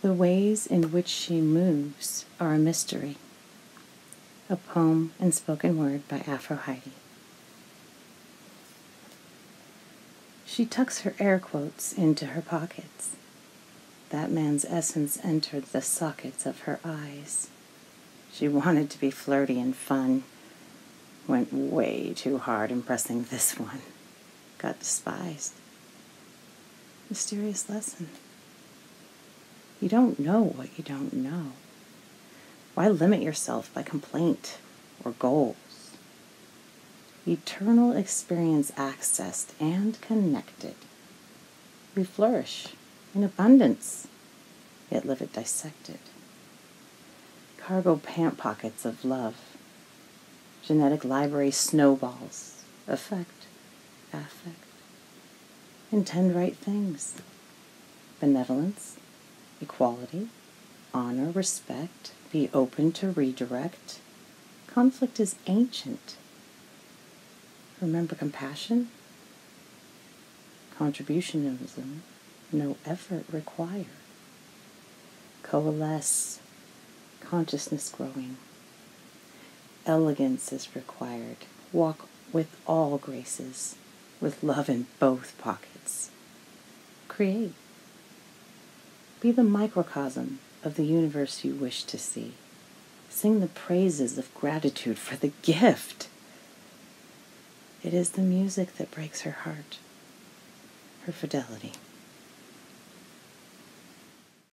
The ways in which she moves are a mystery. A poem and spoken word by AphroHeidi. She tucks her air quotes into her pockets. That man's essence entered the sockets of her eyes. She wanted to be flirty and fun. Went way too hard impressing this one. Got despised. Mysterious lesson. You don't know what you don't know. Why limit yourself by complaint or goals? Eternal experience accessed and connected. We flourish in abundance, yet live it dissected. Cargo pant pockets of love. Genetic library snowballs. Effect, affect. Intend right things. Benevolence, equality, honor, respect, be open to redirect. Conflict is ancient. Remember compassion? Contributionism, no effort required. Coalesce, consciousness growing. Elegance is required. Walk with all graces, with love in both pockets. Create. Be the microcosm of the universe you wish to see. Sing the praises of gratitude for the gift. It is the music that breaks her heart, her fidelity.